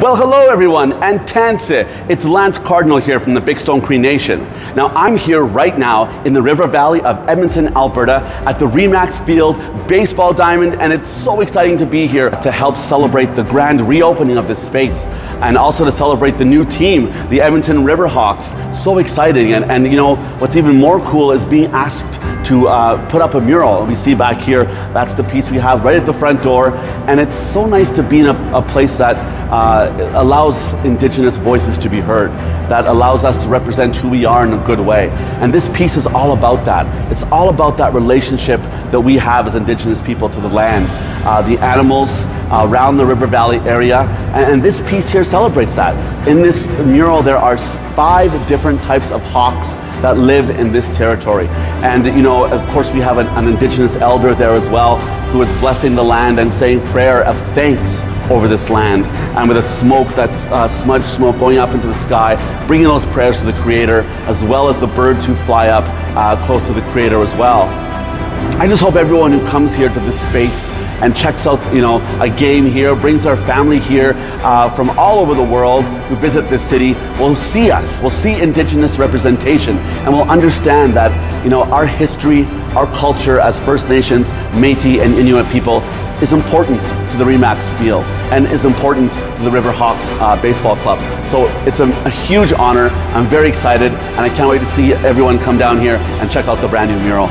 Well, hello everyone, and Tanse. It's Lance Cardinal here from the Big Stone Cree Nation. Now, I'm here right now in the River Valley of Edmonton, Alberta, at the RE/MAX Field Baseball Diamond, and it's so exciting to be here to help celebrate the grand reopening of this space, and also to celebrate the new team, the Edmonton Riverhawks. So exciting, and, and you know, what's even more cool is being asked to uh, put up a mural. We see back here, that's the piece we have right at the front door, and it's so nice to be in a, a place that uh, allows Indigenous voices to be heard, that allows us to represent who we are in a good way. And this piece is all about that. It's all about that relationship that we have as Indigenous people to the land, uh, the animals around the River Valley area. And, and this piece here celebrates that. In this mural, there are five different types of hawks that live in this territory. And you know, of course, we have an, an, Indigenous elder there as well who is blessing the land and saying prayer of thanks over this land. And with a smoke that's uh, smudge smoke going up into the sky, bringing those prayers to the Creator, as well as the birds who fly up uh, close to the Creator as well. I just hope everyone who comes here to this space and checks out, you know, a game here, brings our family here uh, from all over the world who visit this city, will see us, will see Indigenous representation, and will understand that, you know, our history, our culture as First Nations, Métis, and Inuit people is important to the RE/MAX Field and is important to the Riverhawks uh, Baseball Club. So it's a, a huge honor. I'm very excited, and I can't wait to see everyone come down here and check out the brand new mural.